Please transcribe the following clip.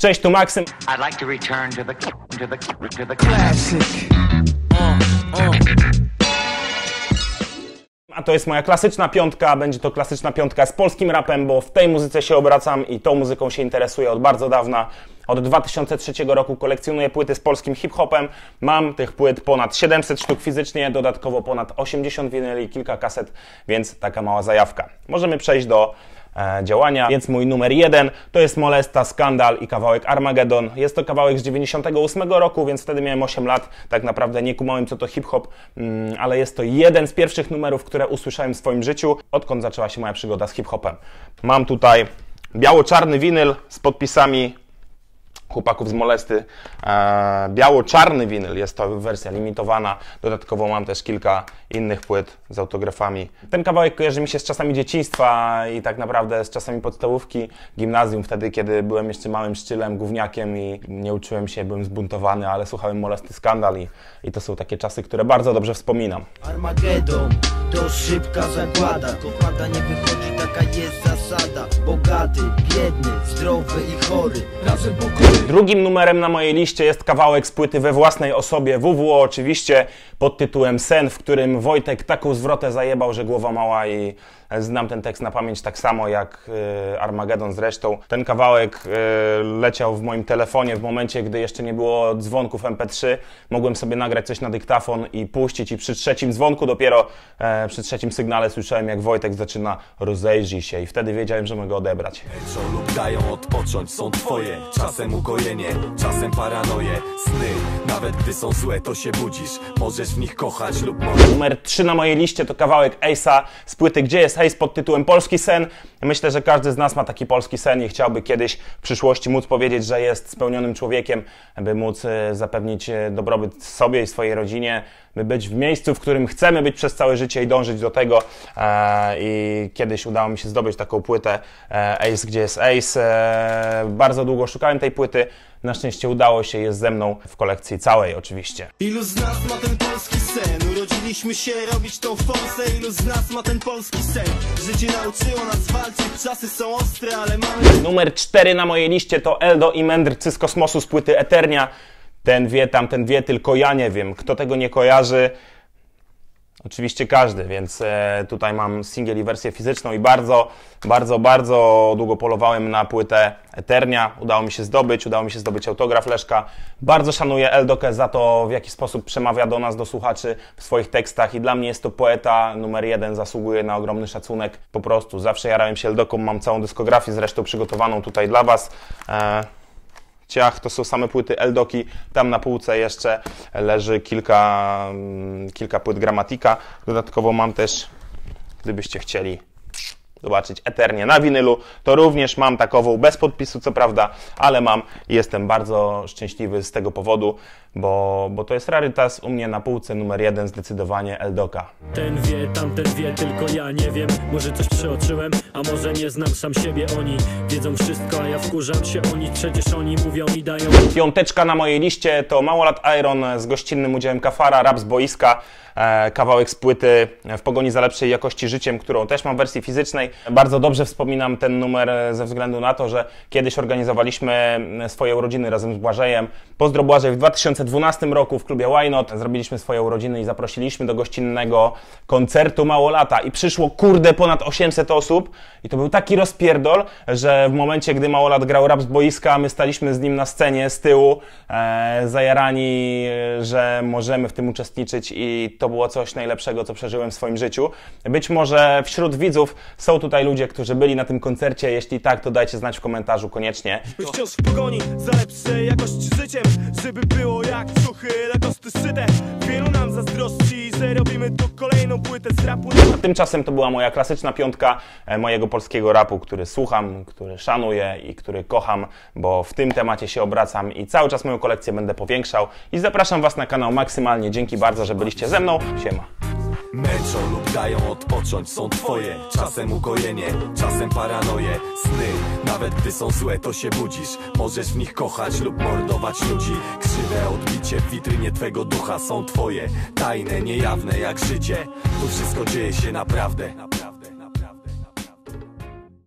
Cześć, tu Maksym. I'd like to return to the to the to the classic. A to jest moja klasyczna piątka, będzie to klasyczna piątka z polskim rapem, bo w tej muzyce się obracam i tą muzyką się interesuję od bardzo dawna. Od 2003 roku kolekcjonuję płyty z polskim hip-hopem. Mam tych płyt ponad 700 sztuk fizycznie, dodatkowo ponad 80 winyli, kilka kaset, więc taka mała zajawka. Możemy przejść do działania. Więc mój numer jeden to jest Molesta, Skandal i kawałek Armageddon. Jest to kawałek z 98 roku, więc wtedy miałem 8 lat. Tak naprawdę nie kumałem co to hip-hop, mm, ale jest to jeden z pierwszych numerów, które usłyszałem w swoim życiu, odkąd zaczęła się moja przygoda z hip-hopem. Mam tutaj biało-czarny winyl z podpisami chłopaków z Molesty. E, Biało-czarny winyl, jest to wersja limitowana. Dodatkowo mam też kilka innych płyt z autografami. Ten kawałek kojarzy mi się z czasami dzieciństwa i tak naprawdę z czasami podstawówki, gimnazjum, wtedy kiedy byłem jeszcze małym szczylem, gówniakiem i nie uczyłem się, byłem zbuntowany, ale słuchałem Molesty Skandal i, i to są takie czasy, które bardzo dobrze wspominam. Armagedon to szybka zagłada Kochata nie wychodzi, taka jest zasada Bogaty, biedny, zdrowy i chory Razem pokory Drugim numerem na mojej liście jest kawałek z płyty we własnej osobie WWO oczywiście pod tytułem Sen, w którym Wojtek taką zwrotę zajebał, że głowa mała i znam ten tekst na pamięć tak samo jak y, Armagedon zresztą. Ten kawałek y, leciał w moim telefonie w momencie, gdy jeszcze nie było dzwonków MP3. Mogłem sobie nagrać coś na dyktafon i puścić i przy trzecim dzwonku dopiero e, przy trzecim sygnale słyszałem jak Wojtek zaczyna rozejrzyj się i wtedy wiedziałem, że mogę odebrać. Co lub dają odpocząć są twoje Czasem ukojenie, czasem paranoje Sny, nawet gdy są złe to się budzisz Możesz w nich kochać lub możesz Numer 3 na mojej liście to kawałek Ace'a z płyty Gdzie jest Ace pod tytułem Polski sen. Myślę, że każdy z nas ma taki polski sen i chciałby kiedyś w przyszłości móc powiedzieć, że jest spełnionym człowiekiem, by móc e, zapewnić e, dobrobyt sobie i swojej rodzinie, by być w miejscu, w którym chcemy być przez całe życie i dążyć do tego. E, I kiedyś udało mi się zdobyć taką płytę Ace, gdzie jest Ace. Bardzo długo szukałem tej płyty. Na szczęście udało się, jest ze mną w kolekcji całej oczywiście. Ilu z nas ma ten polski sen? Urodziliśmy się robić tą forsę Ilu z nas ma ten polski sen? Życie nauczyło nas walczyć, czasy są ostre, ale mamy Numer 4 na mojej liście to Eldo i Mędrcy z kosmosu z płyty Eternia. Ten wie, tamten wie, tylko ja nie wiem. Kto tego nie kojarzy? Oczywiście każdy, więc e, tutaj mam singiel i wersję fizyczną i bardzo, bardzo, bardzo długo polowałem na płytę Eternia. Udało mi się zdobyć, udało mi się zdobyć autograf Leszka. Bardzo szanuję Eldokę za to, w jaki sposób przemawia do nas, do słuchaczy w swoich tekstach i dla mnie jest to poeta numer jeden, zasługuje na ogromny szacunek. Po prostu zawsze jarałem się Eldoką, mam całą dyskografię zresztą przygotowaną tutaj dla Was. Ciach, to są same płyty Eldoki. Tam na półce jeszcze leży kilka, mm, kilka płyt Gramatika. Dodatkowo mam też, gdybyście chcieli zobaczyć Eternie na winylu, to również mam takową, bez podpisu co prawda, ale mam i jestem bardzo szczęśliwy z tego powodu, bo, bo to jest rarytas u mnie na półce numer jeden zdecydowanie Eldoka. Ten wie, tamten wie, tylko ja nie wiem Może coś przeoczyłem, a może nie znam sam siebie Oni wiedzą wszystko, a ja wkurzam się o nich Przecież oni mówią i dają Piąteczka na mojej liście to Małolat Iron z gościnnym udziałem Kafara, rap z boiska, e, kawałek z płyty w pogoni za lepszej jakości życiem, którą też mam w wersji fizycznej. Bardzo dobrze wspominam ten numer e, ze względu na to, że kiedyś organizowaliśmy swoje urodziny razem z Błażejem. Pozdro Błażej w 2012 roku w klubie Why Not. Zrobiliśmy swoje urodziny i zaprosiliśmy do gościnnego koncertu Małolata i przyszło kurde ponad 800 osób i to był taki rozpierdol, że w momencie, gdy Małolat grał rap z boiska, my staliśmy z nim na scenie z tyłu, e, zajarani, e, że możemy w tym uczestniczyć i to było coś najlepszego, co przeżyłem w swoim życiu. Być może wśród widzów są tutaj ludzie, którzy byli na tym koncercie. Jeśli tak, to dajcie znać w komentarzu koniecznie. Wciąż w pogoni za lepszej jakości życiem Żeby było jak suchy, lekosty syte Wielu nam zazdrości, tu kolejną płytę z rapu Tymczasem to była moja klasyczna piątka e, mojego polskiego rapu, który słucham, który szanuję i który kocham, bo w tym temacie się obracam i cały czas moją kolekcję będę powiększał. I zapraszam Was na kanał maksymalnie. Dzięki bardzo, że byliście ze mną. Siema. Męczą lub dają odpocząć są twoje. Czasem ukojenie, czasem paranoje. Sny, nawet gdy są złe to się budzisz. Możesz w nich kochać lub mordować ludzi. Krzywe odbicie w witrynie twego ducha są twoje. Tajne, niejawne jak życie. Tu wszystko dzieje się naprawdę